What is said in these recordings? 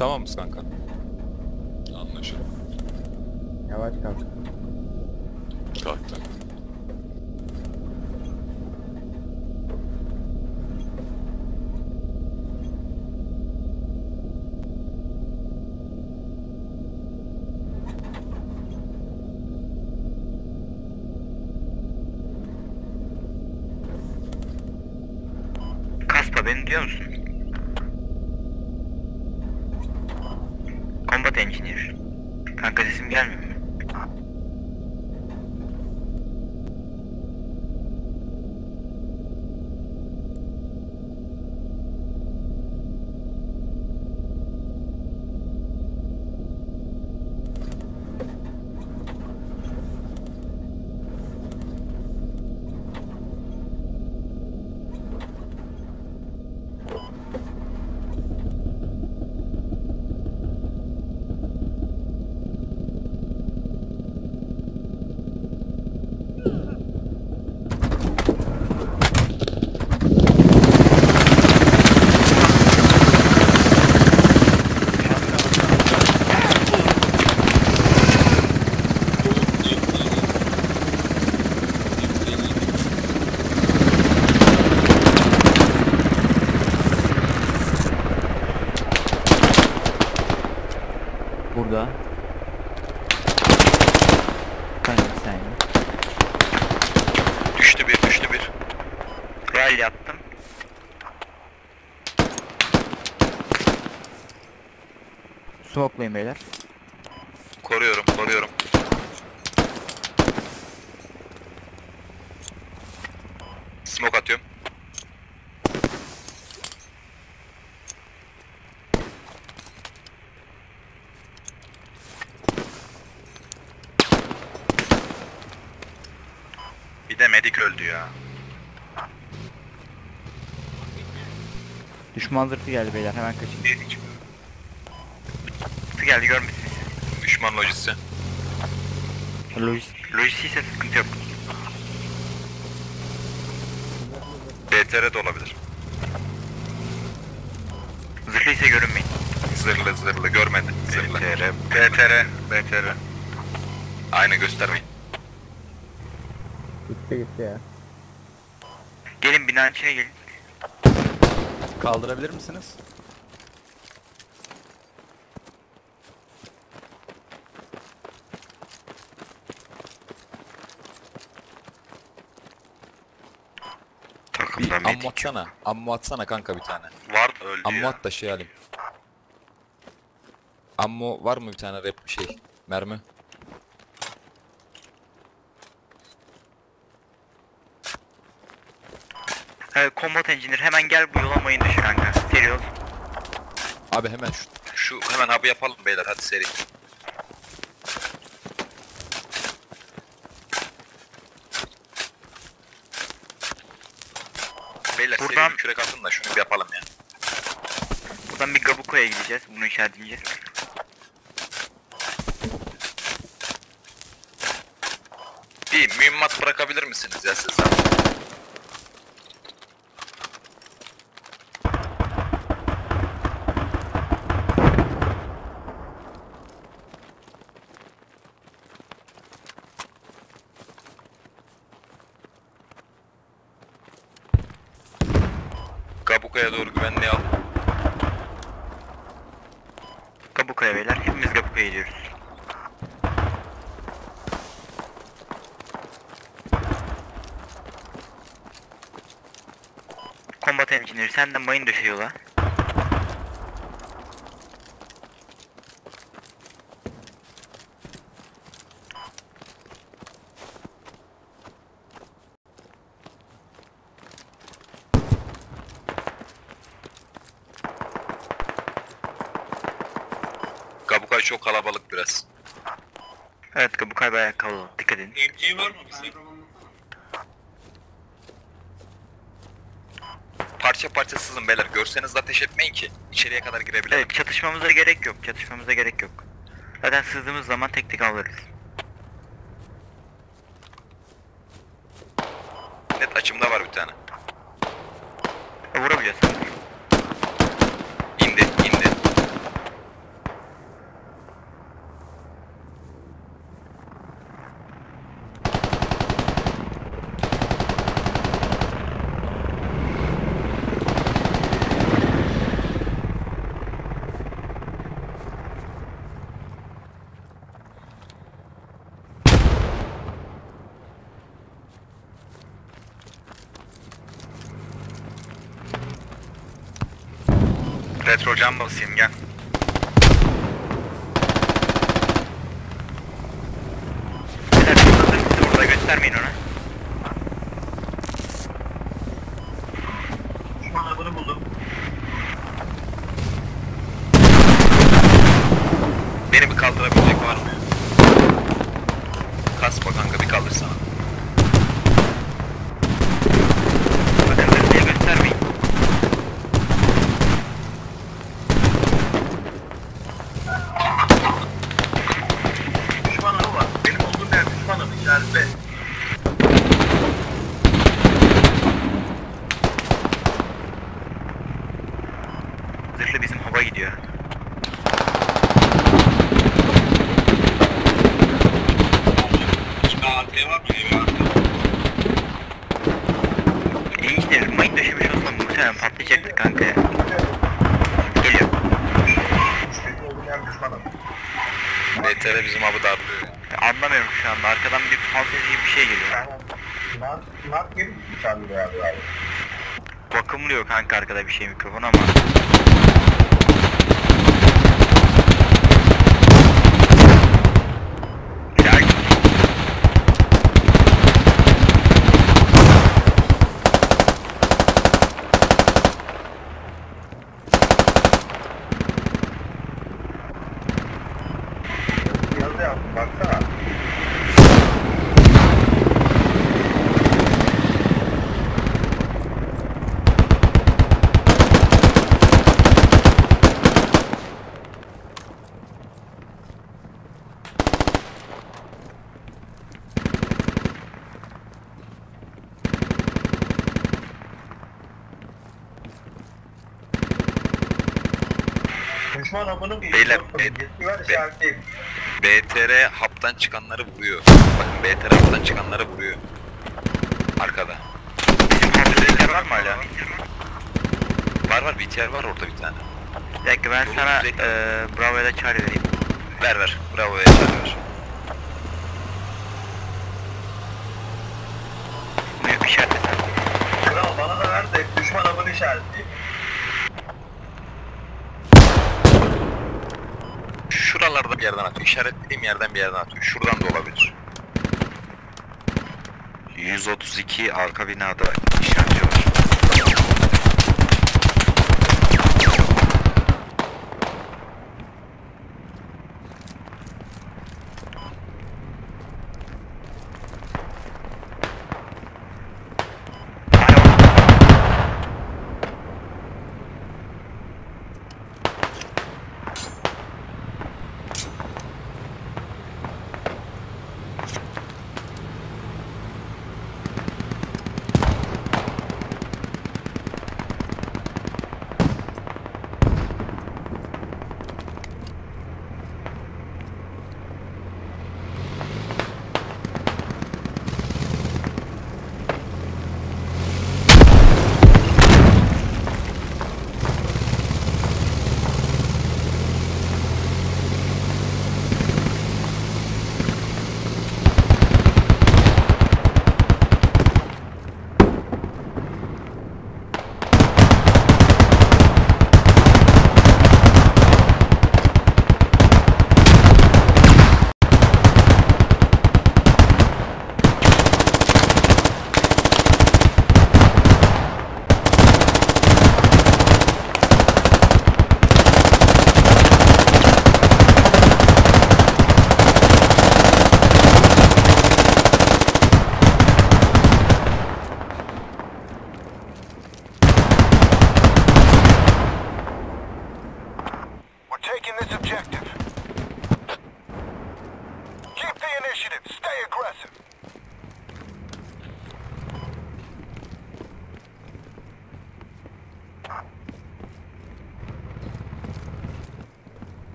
Tamam mısın kanka? Anlaşıldı. Yavaş kalk. Kalktı. Kaspa beni duyuyor musun? Combat Engineer. Kanka sesim gelmiyor mu? Burada. Kanka saniye. Düştü bir, düştü bir. Rally attım. Smoke'layın beyler. Koruyorum, Bir de medik öldü ya. Düşman zırtı geldi beyler hemen kaçın. Zırtı geldi görmüşsünüz. Düşman lojisi. Lojist. Lojisi ise sıkıntı yok. BTR de olabilir. Zırhlı ise görünmeyin. Zırhlı zırhlı görmedi. Zırhlı. BTR, BTR, BTR. Aynı göstermeyin. Gitti gitti ya. Gelin binanın içine gelin. Kaldırabilir misiniz? Bir Takımda ammo medik. atsana. Ammo atsana kanka bir tane. Var da öldü Ammo ya. at da şey alayım. Ammo var mı bir tane rap şey? Mermi. He, combat engineer hemen gel bu yola mayın dışı kanka. Seri ol. Abi hemen şu Şu hemen hub'ı yapalım beyler hadi seri. Beyler Buradan- seri bir kürek atın da şunu bir yapalım ya. Buradan bir Gabuko'ya gideceğiz. Bunu işaretleyeceğiz. Bir mühimmat bırakabilir misiniz ya siz? Kabuka'ya doğru güvenliği al. Gabuko'ya beyler. Hepimiz Gabuko'ya gidiyoruz. Combat engineer sen de mayın döşe yola. Kalabalık biraz. Evet Gabukay bayağı kalabalık. Dikkat edin. MG var mı bize? Parça parça sızın beyler. Görseniz ateş etmeyin ki. içeriye kadar girebilelim. Evet çatışmamıza gerek yok. Çatışmamıza gerek yok. Zaten sızdığımız zaman tek tek alırız. Net açımda var bir tane. E, Petrol cam basayım gel. Beyler? Orada göstermeyin ona. Buldum. Beni bir kaldırabilecek var mı? Kaspa kanka bir kaldırsana. Bakın diye göstermeyin. Düşman avı var. Benim olduğum yer düşman avı işaretle. Zırhlı bizim hava gidiyor. İşte mayın döşemiş olsam muhtemelen patlayacaktı kanka. Geliyor. BTR bizim abi darlıyor. Anlamıyorum şu anda. Arkadan bir sesi gibi bir şey geliyor. Abi. Bakımlıyor kanka arkada bir şey mikrofon ama. Ya Yazı yaptım baksana. Düşman Beyler, bir be- yetkisi var be- işaretleyeyim. BTR haptan çıkanları vuruyor. Bakın BTR haptan çıkanları vuruyor. Arkada. bizim kontrolörler var mı hala? Var var BTR var orada bir tane. Bir dakika ben Dolu sana eee Bravo'ya da çağrı vereyim. Ver ver. Bravo Yaşar ver. Bunu işaretle sen. Kral bana da ver de düşman avını işaretleyeyim. Şuralarda bir yerden atıyor. İşaretlediğim yerden bir yerden atıyor. Şuradan da olabilir. 132 arka binada işaretçi var.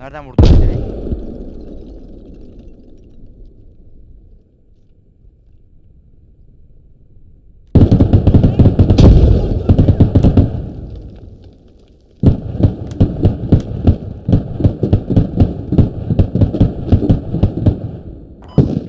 Nereden vurdun seni?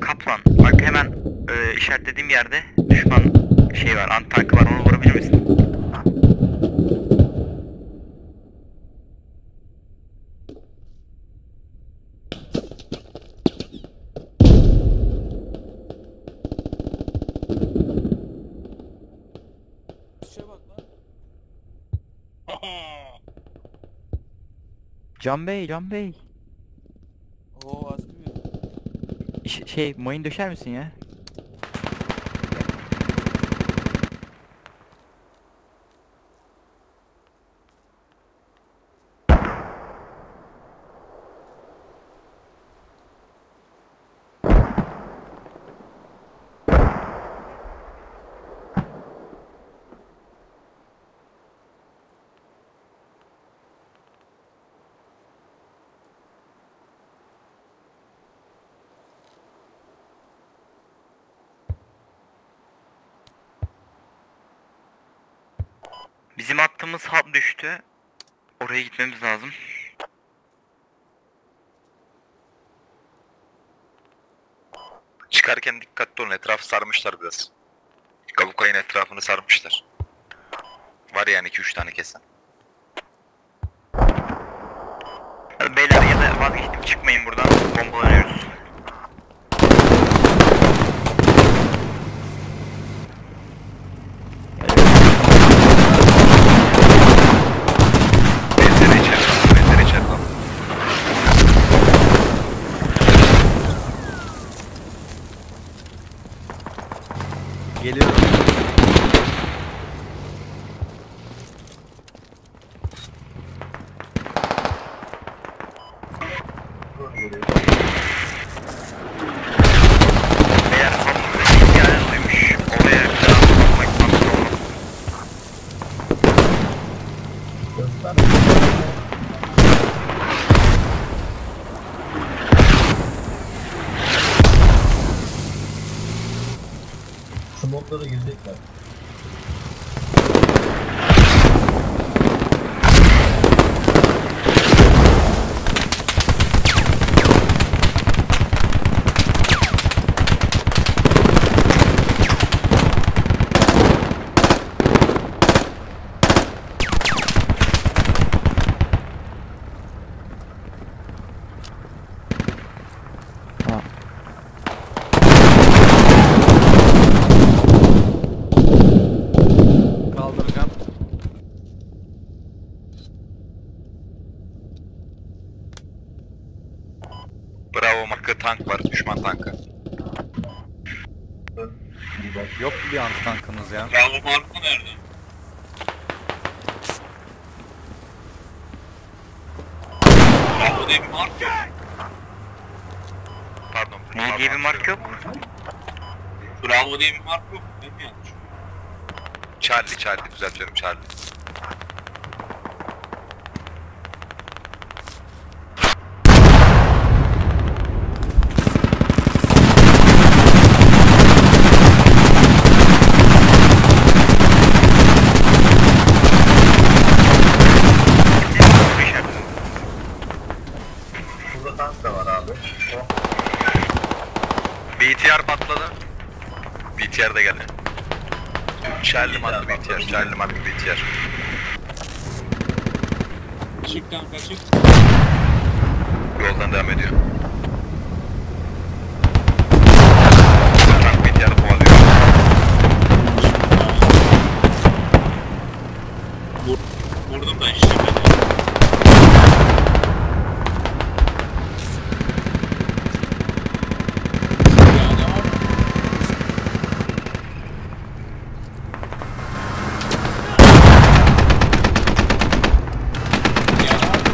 Kaplan bak hemen e, işaretlediğim yerde düşman şey var, antankı var onu vurabilir misin? Can Bey, Can Bey. Oo askı Ş- şey, mayın döşer misin ya? Bizim attığımız hap düştü. Oraya gitmemiz lazım. Çıkarken dikkatli olun etrafı sarmışlar biraz. Gavukay'ın etrafını sarmışlar. Var yani 2-3 tane kesen. Beyler ya da vazgeçtim çıkmayın buradan. Bombalanıyoruz. Geliyorum. Smoklara girecekler. Kaldıracağım. Bravo marka tank var, düşman tankı. Yok bir anti tankımız ya. Bravo Marco nerede? Bravo diye bir mark yok. Pardon. Ne diye bir marka yok. Bravo diye bir mark yok. Ne mi yanlış? Charlie, Charlie düzeltiyorum Charlie. Burada tank da var abi. BTR patladı. BTR de geldi. Charlie marklı BTR, Charlie marklı BTR. Çık kanka çık. Yoldan devam ediyor. Tank BTR'ı kovalıyor. Vurdum da işte beni. Ya ne var? Ya ne var?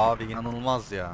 Abi inanılmaz ya.